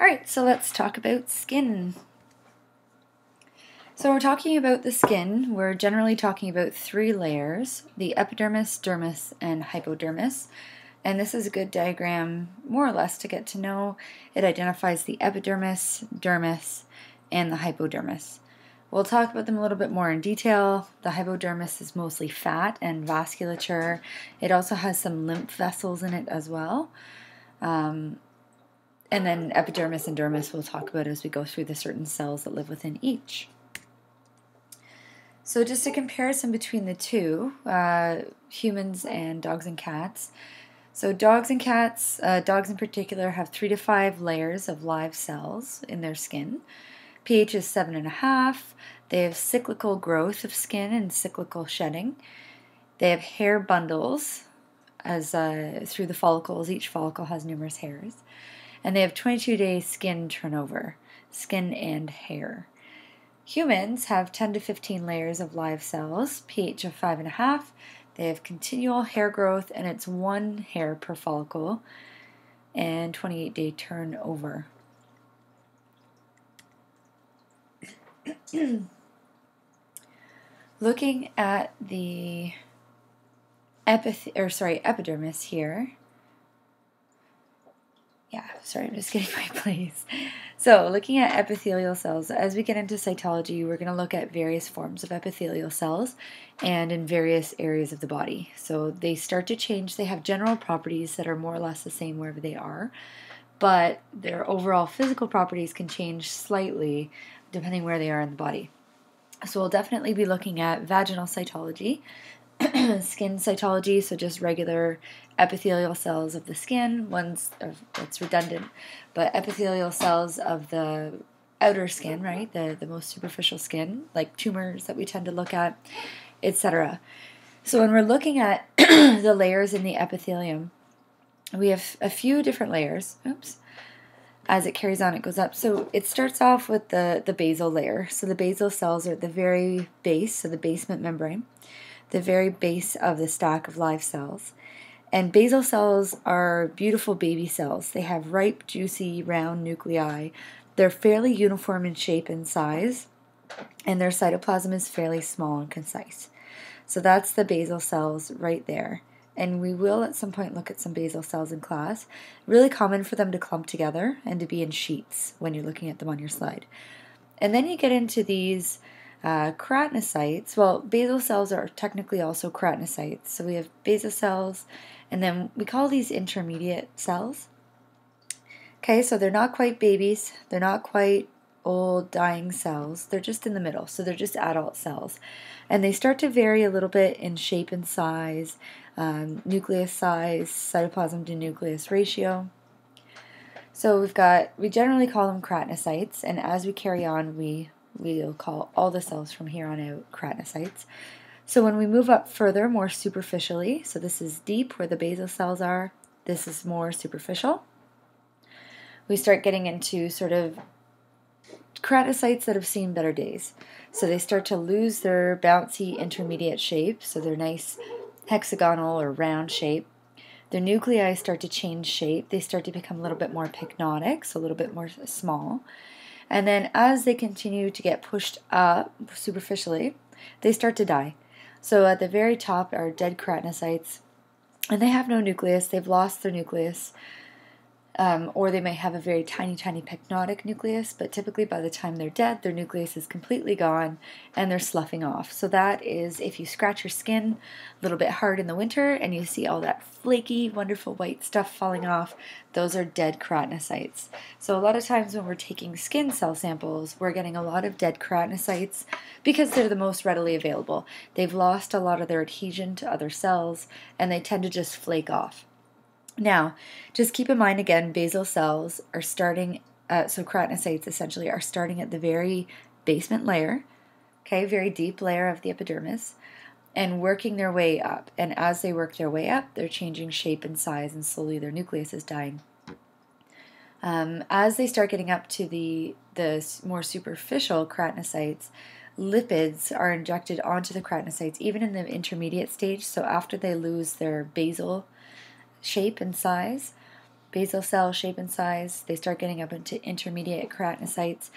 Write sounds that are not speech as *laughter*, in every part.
All right, so let's talk about skin. So we're talking about the skin. We're generally talking about three layers, the epidermis, dermis, and hypodermis. And this is a good diagram, more or less, to get to know. It identifies the epidermis, dermis, and the hypodermis. We'll talk about them a little bit more in detail. The hypodermis is mostly fat and vasculature. It also has some lymph vessels in it as well. Um, and then epidermis and dermis we'll talk about as we go through the certain cells that live within each. So just a comparison between the two, uh, humans and dogs and cats. So dogs and cats, uh, dogs in particular, have three to five layers of live cells in their skin pH is 7.5. They have cyclical growth of skin and cyclical shedding. They have hair bundles as uh, through the follicles. Each follicle has numerous hairs. And they have 22 day skin turnover, skin and hair. Humans have 10 to 15 layers of live cells, pH of 5.5. They have continual hair growth, and it's one hair per follicle, and 28 day turnover. *clears throat* Looking at the epith or sorry epidermis here. Yeah, sorry, I'm just getting my *laughs* place. So, looking at epithelial cells, as we get into cytology, we're going to look at various forms of epithelial cells and in various areas of the body. So, they start to change. They have general properties that are more or less the same wherever they are, but their overall physical properties can change slightly depending where they are in the body. So we'll definitely be looking at vaginal cytology, *clears throat* skin cytology, so just regular epithelial cells of the skin, ones that's redundant, but epithelial cells of the outer skin, right? The the most superficial skin, like tumors that we tend to look at, etc. So when we're looking at *clears throat* the layers in the epithelium, we have a few different layers. Oops as it carries on, it goes up. So it starts off with the, the basal layer. So the basal cells are at the very base, so the basement membrane, the very base of the stack of live cells. And basal cells are beautiful baby cells. They have ripe, juicy, round nuclei. They're fairly uniform in shape and size, and their cytoplasm is fairly small and concise. So that's the basal cells right there and we will at some point look at some basal cells in class. Really common for them to clump together and to be in sheets when you're looking at them on your slide. And then you get into these uh, keratinocytes. Well, basal cells are technically also keratinocytes. So we have basal cells, and then we call these intermediate cells. Okay, so they're not quite babies, they're not quite old dying cells, they're just in the middle. So they're just adult cells. And they start to vary a little bit in shape and size um, nucleus size, cytoplasm to nucleus ratio. So we've got, we generally call them keratinocytes, and as we carry on, we we'll call all the cells from here on out keratinocytes. So when we move up further, more superficially, so this is deep where the basal cells are, this is more superficial. We start getting into sort of keratinocytes that have seen better days. So they start to lose their bouncy intermediate shape, so they're nice hexagonal or round shape. Their nuclei start to change shape. They start to become a little bit more pycnotic, so a little bit more small. And then as they continue to get pushed up superficially, they start to die. So at the very top are dead keratinocytes, and they have no nucleus. They've lost their nucleus. Um, or they may have a very tiny, tiny pycnotic nucleus, but typically by the time they're dead, their nucleus is completely gone and they're sloughing off. So, that is if you scratch your skin a little bit hard in the winter and you see all that flaky, wonderful white stuff falling off, those are dead keratinocytes. So, a lot of times when we're taking skin cell samples, we're getting a lot of dead keratinocytes because they're the most readily available. They've lost a lot of their adhesion to other cells and they tend to just flake off. Now, just keep in mind again, basal cells are starting, uh, so keratinocytes essentially are starting at the very basement layer, okay, very deep layer of the epidermis, and working their way up. And as they work their way up, they're changing shape and size, and slowly their nucleus is dying. Um, as they start getting up to the the more superficial keratinocytes, lipids are injected onto the keratinocytes, even in the intermediate stage. So after they lose their basal shape and size, basal cell shape and size. They start getting up into intermediate keratinocytes.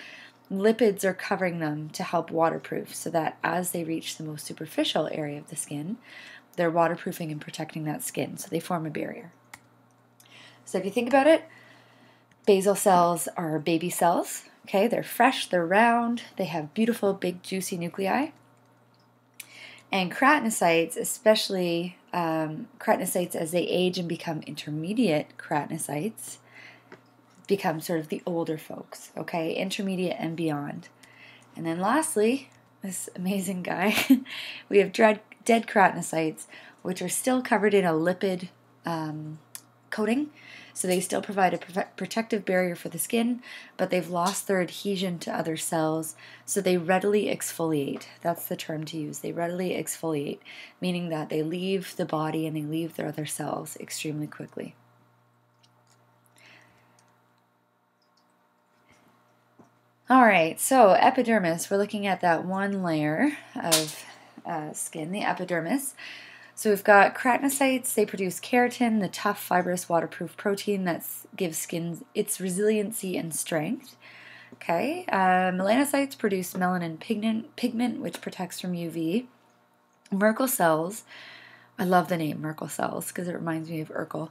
Lipids are covering them to help waterproof so that as they reach the most superficial area of the skin, they're waterproofing and protecting that skin. So they form a barrier. So if you think about it, basal cells are baby cells. Okay, they're fresh, they're round, they have beautiful, big, juicy nuclei. And keratinocytes, especially um, keratinocytes as they age and become intermediate keratinocytes, become sort of the older folks, okay? Intermediate and beyond. And then lastly, this amazing guy, *laughs* we have dead, dead keratinocytes, which are still covered in a lipid um, coating. So they still provide a protective barrier for the skin, but they've lost their adhesion to other cells, so they readily exfoliate. That's the term to use. They readily exfoliate, meaning that they leave the body and they leave their other cells extremely quickly. All right, so epidermis, we're looking at that one layer of uh, skin, the epidermis. So we've got keratinocytes, they produce keratin, the tough, fibrous, waterproof protein that gives skin its resiliency and strength. Okay, uh, melanocytes produce melanin pigment, pigment, which protects from UV. Merkel cells, I love the name Merkel cells because it reminds me of Urkel.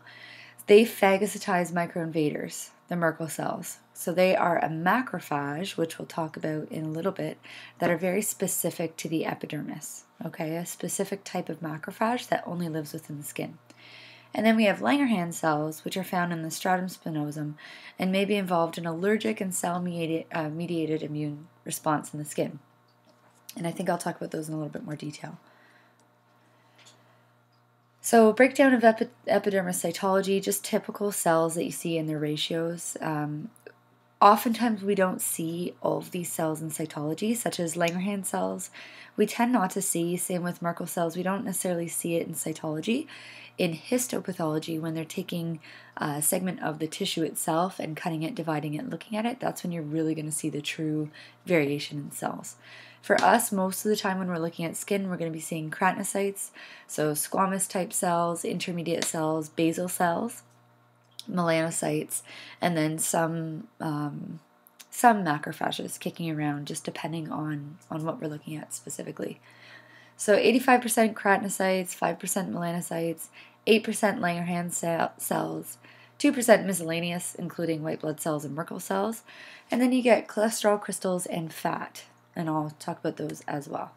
They phagocytize microinvaders, the Merkel cells. So they are a macrophage, which we'll talk about in a little bit, that are very specific to the epidermis. Okay, a specific type of macrophage that only lives within the skin. And then we have Langerhans cells, which are found in the stratum spinosum and may be involved in allergic and cell mediated, uh, mediated immune response in the skin. And I think I'll talk about those in a little bit more detail. So, breakdown of epi- epidermis cytology, just typical cells that you see in their ratios. Um, oftentimes, we don't see all of these cells in cytology, such as Langerhans cells. We tend not to see, same with Merkel cells, we don't necessarily see it in cytology. In histopathology, when they're taking a segment of the tissue itself and cutting it, dividing it, looking at it, that's when you're really going to see the true variation in cells. For us, most of the time when we're looking at skin, we're going to be seeing keratinocytes, so squamous type cells, intermediate cells, basal cells, melanocytes, and then some um, some macrophages kicking around, just depending on on what we're looking at specifically. So 85% keratinocytes, 5% melanocytes, 8% Langerhans cells, 2% miscellaneous, including white blood cells and Merkel cells, and then you get cholesterol crystals and fat and I'll talk about those as well.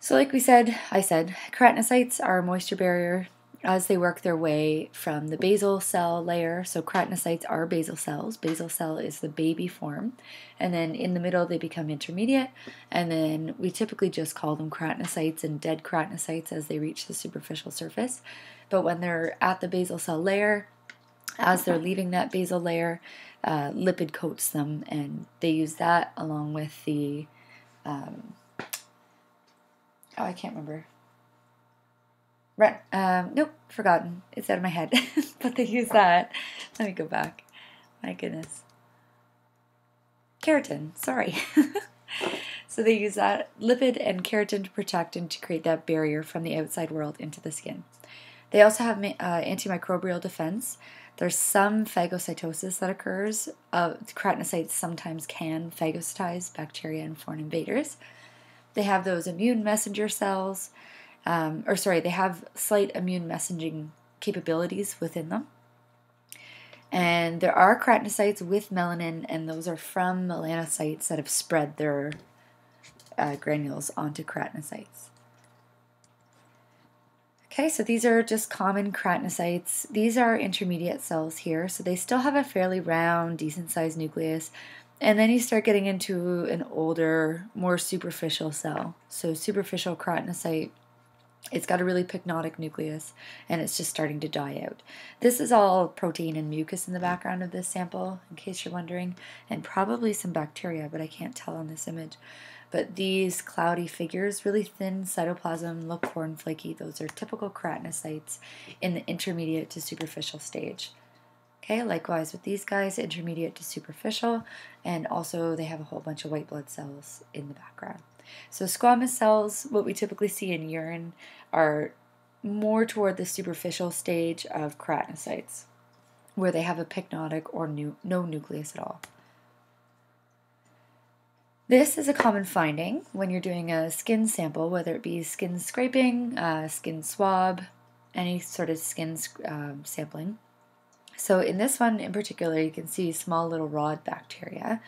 So, like we said, I said, keratinocytes are a moisture barrier as they work their way from the basal cell layer. So, keratinocytes are basal cells. Basal cell is the baby form. And then in the middle, they become intermediate. And then we typically just call them keratinocytes and dead keratinocytes as they reach the superficial surface. But when they're at the basal cell layer, as they're leaving that basal layer, uh, lipid coats them, and they use that along with the. Um, oh, I can't remember. Right. Um, nope, forgotten. It's out of my head. *laughs* but they use that. Let me go back. My goodness. Keratin, sorry. *laughs* so they use that lipid and keratin to protect and to create that barrier from the outside world into the skin. They also have uh, antimicrobial defense. There's some phagocytosis that occurs. Uh, keratinocytes sometimes can phagocytize bacteria and foreign invaders. They have those immune messenger cells, um, or sorry, they have slight immune messaging capabilities within them. And there are keratinocytes with melanin, and those are from melanocytes that have spread their uh, granules onto keratinocytes. Okay, so these are just common keratinocytes. These are intermediate cells here, so they still have a fairly round, decent sized nucleus. And then you start getting into an older, more superficial cell. So superficial keratinocyte, it's got a really pycnotic nucleus and it's just starting to die out. This is all protein and mucus in the background of this sample, in case you're wondering, and probably some bacteria, but I can't tell on this image. But these cloudy figures, really thin cytoplasm, look corn flaky. Those are typical keratinocytes in the intermediate to superficial stage. Okay, likewise with these guys, intermediate to superficial, and also they have a whole bunch of white blood cells in the background. So squamous cells, what we typically see in urine, are more toward the superficial stage of keratinocytes, where they have a pycnotic or no nucleus at all. This is a common finding when you're doing a skin sample, whether it be skin scraping, uh, skin swab, any sort of skin um, sampling. So in this one in particular, you can see small little rod bacteria.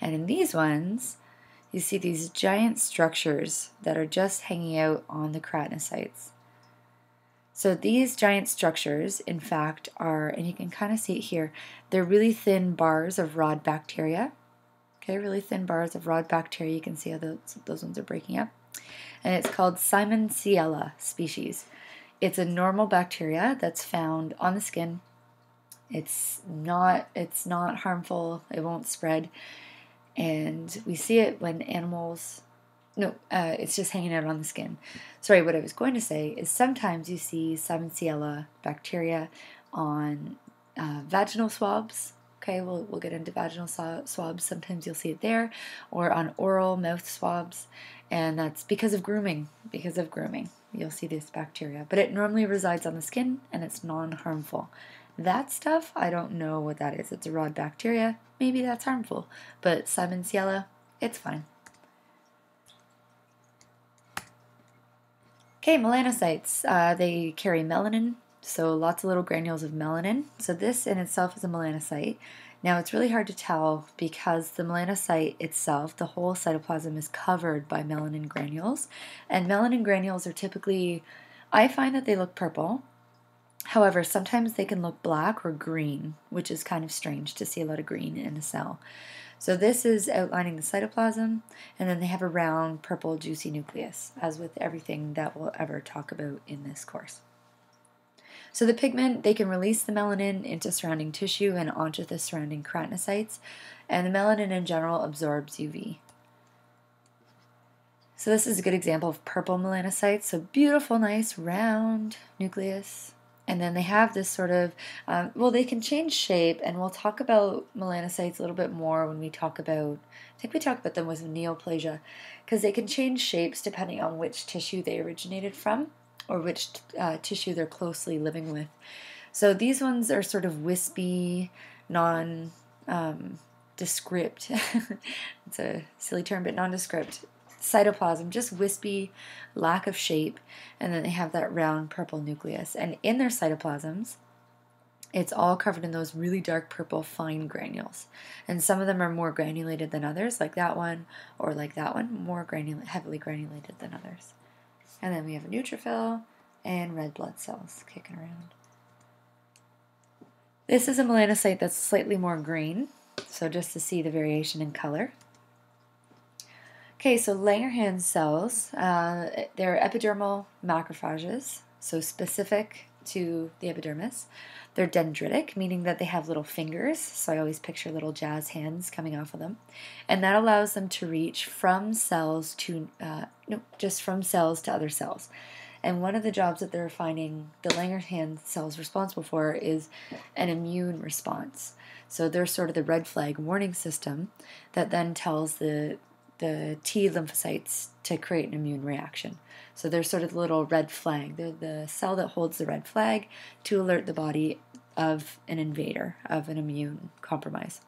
And in these ones, you see these giant structures that are just hanging out on the keratinocytes. So these giant structures, in fact, are, and you can kind of see it here, they're really thin bars of rod bacteria. Okay, really thin bars of rod bacteria. You can see how those, those ones are breaking up. And it's called Simonsiella species. It's a normal bacteria that's found on the skin. It's not it's not harmful. It won't spread. And we see it when animals no, uh, it's just hanging out on the skin. Sorry, what I was going to say is sometimes you see Simonsiella bacteria on uh, vaginal swabs. Okay, we'll, we'll get into vaginal swabs. Sometimes you'll see it there, or on oral mouth swabs, and that's because of grooming. Because of grooming, you'll see this bacteria. But it normally resides on the skin and it's non harmful. That stuff, I don't know what that is. It's a rod bacteria. Maybe that's harmful. But Simonsiella, it's fine. Okay, melanocytes. Uh, they carry melanin, so lots of little granules of melanin. So this in itself is a melanocyte. Now it's really hard to tell because the melanocyte itself, the whole cytoplasm is covered by melanin granules. And melanin granules are typically, I find that they look purple. However, sometimes they can look black or green, which is kind of strange to see a lot of green in a cell. So this is outlining the cytoplasm, and then they have a round purple juicy nucleus, as with everything that we'll ever talk about in this course. So the pigment, they can release the melanin into surrounding tissue and onto the surrounding keratinocytes, and the melanin in general absorbs UV. So this is a good example of purple melanocytes. So beautiful, nice, round nucleus, and then they have this sort of, um, well, they can change shape, and we'll talk about melanocytes a little bit more when we talk about, I think we talk about them with neoplasia, because they can change shapes depending on which tissue they originated from or which uh, tissue they're closely living with. So these ones are sort of wispy, non um, descript. *laughs* it's a silly term, but nondescript cytoplasm, just wispy, lack of shape, and then they have that round purple nucleus. And in their cytoplasms, it's all covered in those really dark purple fine granules. And some of them are more granulated than others, like that one, or like that one, more granul- heavily granulated than others. And then we have a neutrophil and red blood cells kicking around. This is a melanocyte that's slightly more green, so just to see the variation in color. Okay, so Langerhans cells, uh, they're epidermal macrophages, so specific to the epidermis. They're dendritic, meaning that they have little fingers, so I always picture little jazz hands coming off of them. And that allows them to reach from cells to, uh, no, just from cells to other cells. And one of the jobs that they're finding the Langerhans cells responsible for is an immune response. So they're sort of the red flag warning system that then tells the the T lymphocytes to create an immune reaction. So they're sort of the little red flag. They're the cell that holds the red flag to alert the body of an invader, of an immune compromise.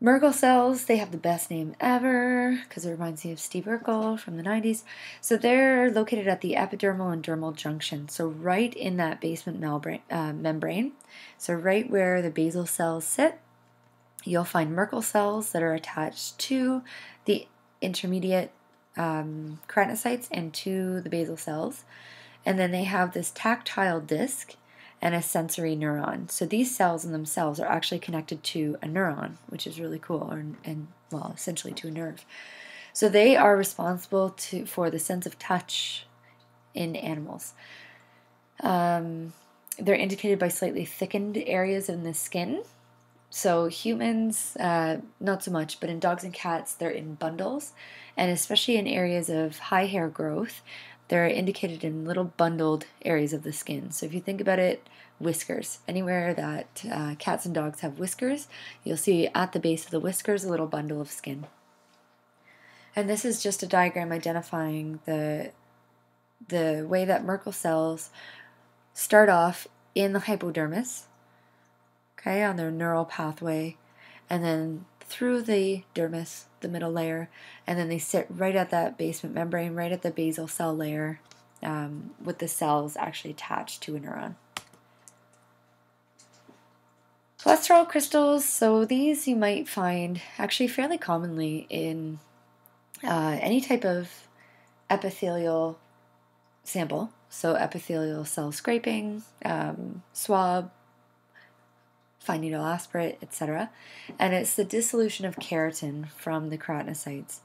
Merkel cells, they have the best name ever because it reminds me of Steve Urkel from the 90s. So they're located at the epidermal and dermal junction, so right in that basement uh, membrane. So right where the basal cells sit, You'll find Merkel cells that are attached to the intermediate um, keratinocytes and to the basal cells. And then they have this tactile disc and a sensory neuron. So these cells in themselves are actually connected to a neuron, which is really cool, or, and well, essentially to a nerve. So they are responsible to for the sense of touch in animals. Um, they're indicated by slightly thickened areas in the skin so humans, uh, not so much, but in dogs and cats, they're in bundles, and especially in areas of high hair growth, they're indicated in little bundled areas of the skin. So if you think about it, whiskers. Anywhere that uh, cats and dogs have whiskers, you'll see at the base of the whiskers a little bundle of skin. And this is just a diagram identifying the the way that Merkel cells start off in the hypodermis, okay, on their neural pathway, and then through the dermis, the middle layer, and then they sit right at that basement membrane, right at the basal cell layer, um, with the cells actually attached to a neuron. Cholesterol crystals, so these you might find actually fairly commonly in uh, any type of epithelial sample, so epithelial cell scraping, um, swab, aspirate, etc. And it's the dissolution of keratin from the keratinocytes.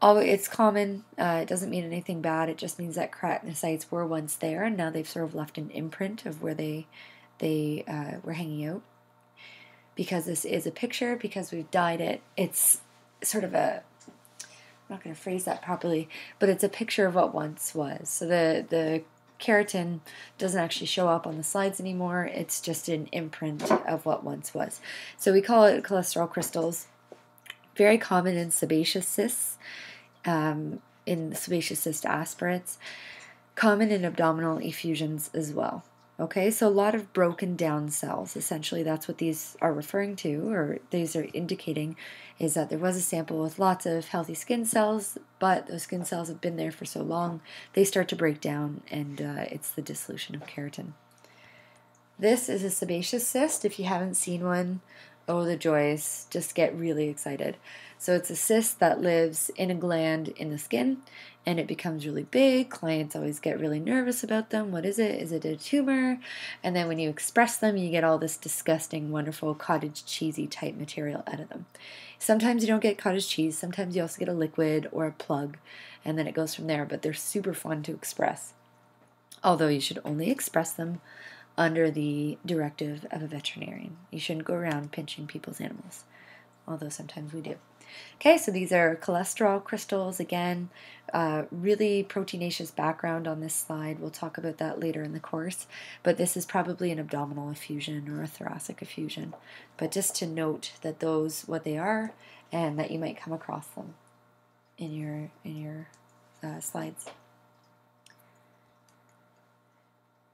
Although it's common, uh, it doesn't mean anything bad. It just means that keratinocytes were once there, and now they've sort of left an imprint of where they they uh, were hanging out. Because this is a picture, because we've dyed it, it's sort of a I'm not going to phrase that properly, but it's a picture of what once was. So the the keratin doesn't actually show up on the slides anymore. It's just an imprint of what once was. So we call it cholesterol crystals. Very common in sebaceous cysts, um, in sebaceous cyst aspirates. Common in abdominal effusions as well. Okay, so a lot of broken down cells. Essentially, that's what these are referring to, or these are indicating, is that there was a sample with lots of healthy skin cells, but those skin cells have been there for so long, they start to break down, and uh, it's the dissolution of keratin. This is a sebaceous cyst. If you haven't seen one, oh, the joys, just get really excited. So it's a cyst that lives in a gland in the skin and it becomes really big. Clients always get really nervous about them. What is it? Is it a tumor? And then when you express them, you get all this disgusting, wonderful cottage cheesy type material out of them. Sometimes you don't get cottage cheese, sometimes you also get a liquid or a plug, and then it goes from there, but they're super fun to express. Although you should only express them under the directive of a veterinarian. You shouldn't go around pinching people's animals, although sometimes we do. Okay, so these are cholesterol crystals. Again, uh, really proteinaceous background on this slide. We'll talk about that later in the course, but this is probably an abdominal effusion or a thoracic effusion. But just to note that those, what they are, and that you might come across them in your, in your uh, slides.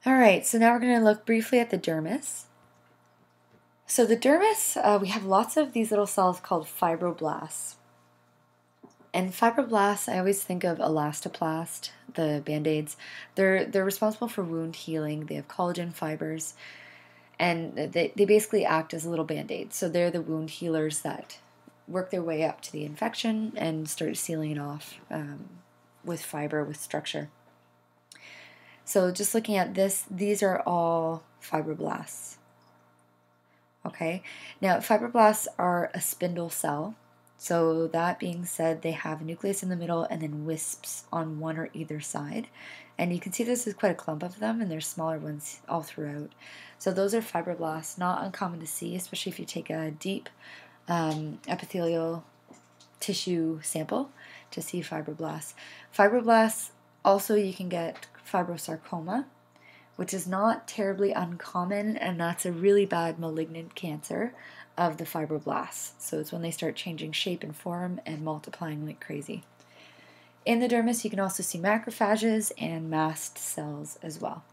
All right, so now we're going to look briefly at the dermis. So the dermis, uh, we have lots of these little cells called fibroblasts. And fibroblasts, I always think of elastoplast, the band-aids. They're they're responsible for wound healing. They have collagen fibers, and they, they basically act as a little band-aid. So they're the wound healers that work their way up to the infection and start sealing it off um, with fiber, with structure. So just looking at this, these are all fibroblasts. Okay, now fibroblasts are a spindle cell. So that being said, they have a nucleus in the middle and then wisps on one or either side. And you can see this is quite a clump of them, and there's smaller ones all throughout. So those are fibroblasts, not uncommon to see, especially if you take a deep um, epithelial tissue sample to see fibroblasts. Fibroblasts also you can get fibrosarcoma, which is not terribly uncommon, and that's a really bad malignant cancer of the fibroblasts. So it's when they start changing shape and form and multiplying like crazy. In the dermis, you can also see macrophages and mast cells as well.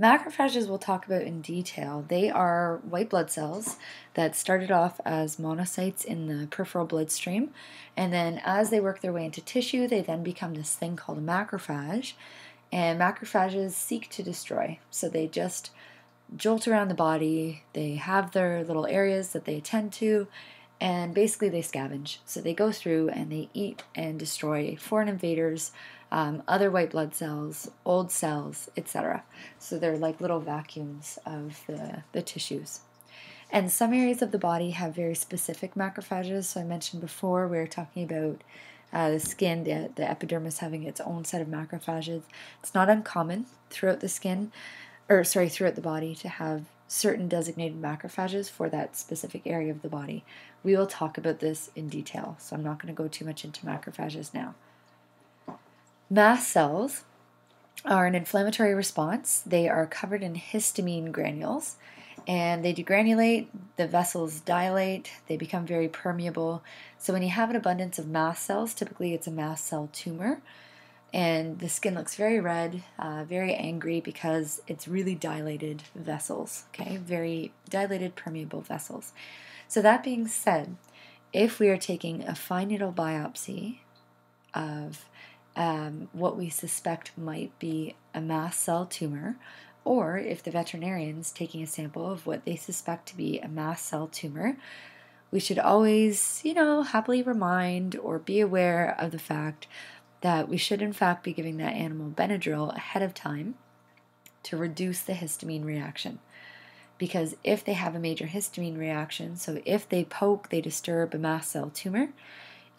Macrophages we'll talk about in detail. They are white blood cells that started off as monocytes in the peripheral bloodstream, and then as they work their way into tissue, they then become this thing called a macrophage, and macrophages seek to destroy. So they just jolt around the body, they have their little areas that they attend to, and basically they scavenge. So they go through and they eat and destroy foreign invaders, um, other white blood cells, old cells, etc. So they're like little vacuums of the, the tissues. And some areas of the body have very specific macrophages. So I mentioned before we were talking about uh, the skin, the, the epidermis having its own set of macrophages. It's not uncommon throughout the skin, or sorry, throughout the body to have certain designated macrophages for that specific area of the body. We will talk about this in detail, so I'm not going to go too much into macrophages now. Mast cells are an inflammatory response. They are covered in histamine granules, and they degranulate, the vessels dilate, they become very permeable. So when you have an abundance of mast cells, typically it's a mast cell tumor, and the skin looks very red, uh, very angry because it's really dilated vessels, okay? Very dilated, permeable vessels. So that being said, if we are taking a fine needle biopsy of um, what we suspect might be a mast cell tumor, or if the veterinarian's taking a sample of what they suspect to be a mast cell tumor, we should always, you know, happily remind or be aware of the fact that we should, in fact, be giving that animal Benadryl ahead of time to reduce the histamine reaction. Because if they have a major histamine reaction, so if they poke, they disturb a mast cell tumor,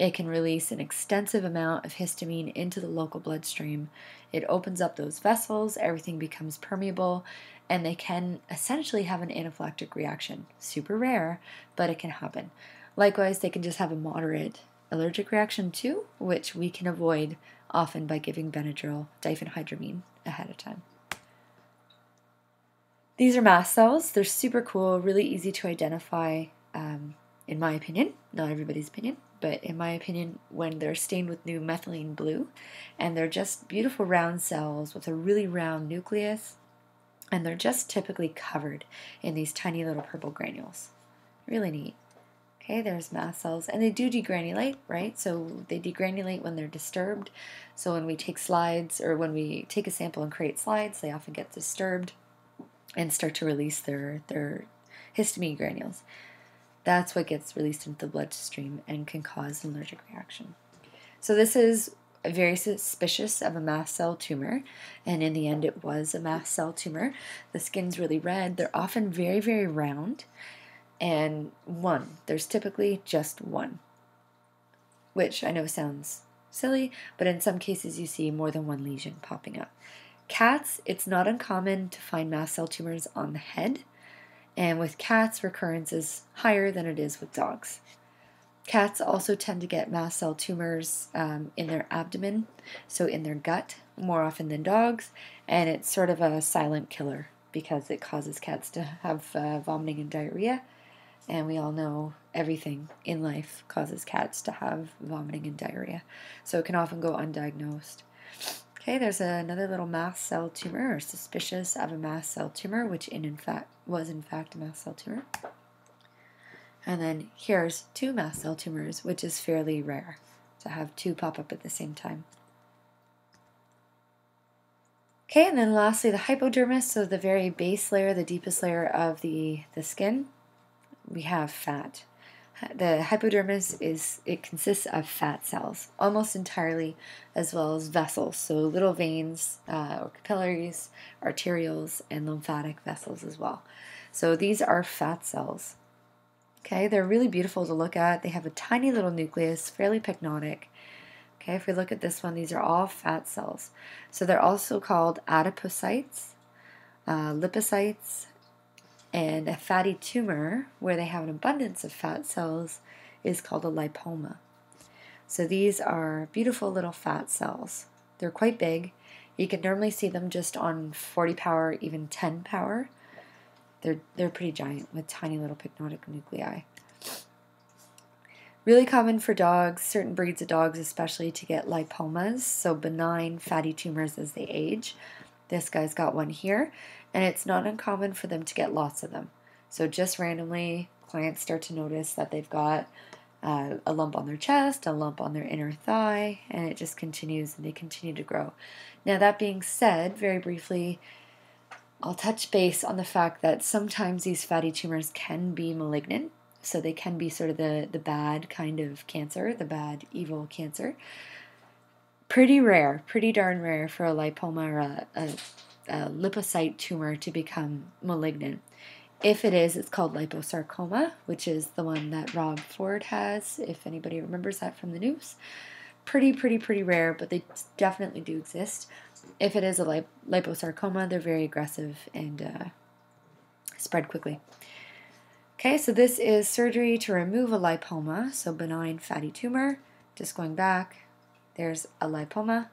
it can release an extensive amount of histamine into the local bloodstream. It opens up those vessels, everything becomes permeable, and they can essentially have an anaphylactic reaction. Super rare, but it can happen. Likewise, they can just have a moderate allergic reaction too, which we can avoid often by giving Benadryl diphenhydramine ahead of time. These are mast cells. They're super cool, really easy to identify, um, in my opinion, not everybody's opinion but in my opinion, when they're stained with new methylene blue, and they're just beautiful round cells with a really round nucleus, and they're just typically covered in these tiny little purple granules. Really neat. Okay, there's mast cells, and they do degranulate, right? So they degranulate when they're disturbed. So when we take slides, or when we take a sample and create slides, they often get disturbed and start to release their, their histamine granules that's what gets released into the bloodstream and can cause an allergic reaction. So this is very suspicious of a mast cell tumor, and in the end, it was a mast cell tumor. The skin's really red. They're often very, very round, and one. There's typically just one, which I know sounds silly, but in some cases, you see more than one lesion popping up. Cats, it's not uncommon to find mast cell tumors on the head and with cats, recurrence is higher than it is with dogs. Cats also tend to get mast cell tumors um, in their abdomen, so in their gut, more often than dogs, and it's sort of a silent killer because it causes cats to have uh, vomiting and diarrhea, and we all know everything in life causes cats to have vomiting and diarrhea, so it can often go undiagnosed. Okay, there's another little mast cell tumor, or suspicious of a mast cell tumor, which in, in fact was in fact a mast cell tumor. And then here's two mast cell tumors, which is fairly rare to have two pop up at the same time. Okay, and then lastly, the hypodermis, so the very base layer, the deepest layer of the, the skin, we have fat the hypodermis is it consists of fat cells almost entirely as well as vessels. So little veins uh, or capillaries arterioles and lymphatic vessels as well. So these are fat cells. Okay they're really beautiful to look at. They have a tiny little nucleus fairly pycnotic okay if we look at this one these are all fat cells. So they're also called adipocytes uh, lipocytes and a fatty tumor, where they have an abundance of fat cells, is called a lipoma. So these are beautiful little fat cells. They're quite big. You can normally see them just on 40 power, even 10 power. They're, they're pretty giant with tiny little pycnotic nuclei. Really common for dogs, certain breeds of dogs especially, to get lipomas, so benign fatty tumors as they age. This guy's got one here, and it's not uncommon for them to get lots of them. So just randomly, clients start to notice that they've got uh, a lump on their chest, a lump on their inner thigh, and it just continues and they continue to grow. Now, that being said, very briefly, I'll touch base on the fact that sometimes these fatty tumors can be malignant. So they can be sort of the, the bad kind of cancer, the bad, evil cancer pretty rare, pretty darn rare for a lipoma or a, a, a lipocyte tumor to become malignant. If it is, it's called liposarcoma, which is the one that Rob Ford has, if anybody remembers that from the news. Pretty, pretty, pretty rare, but they definitely do exist. If it is a lip- liposarcoma, they're very aggressive and uh, spread quickly. Okay, so this is surgery to remove a lipoma, so benign fatty tumor. Just going back, there's a lipoma,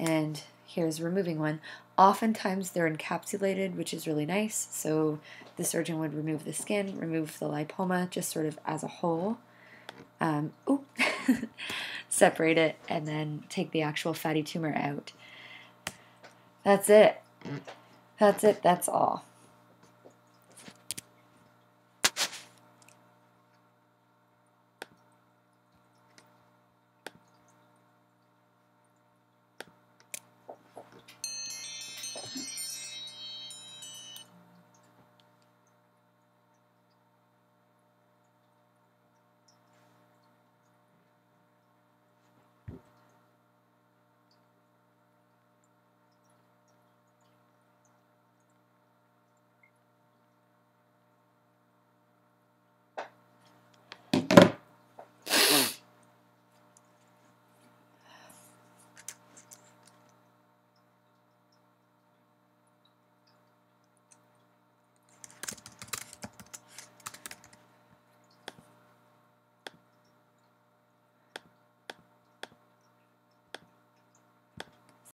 and here's removing one. Oftentimes they're encapsulated, which is really nice. So the surgeon would remove the skin, remove the lipoma just sort of as a whole. Um, ooh, *laughs* separate it, and then take the actual fatty tumor out. That's it. That's it. That's all.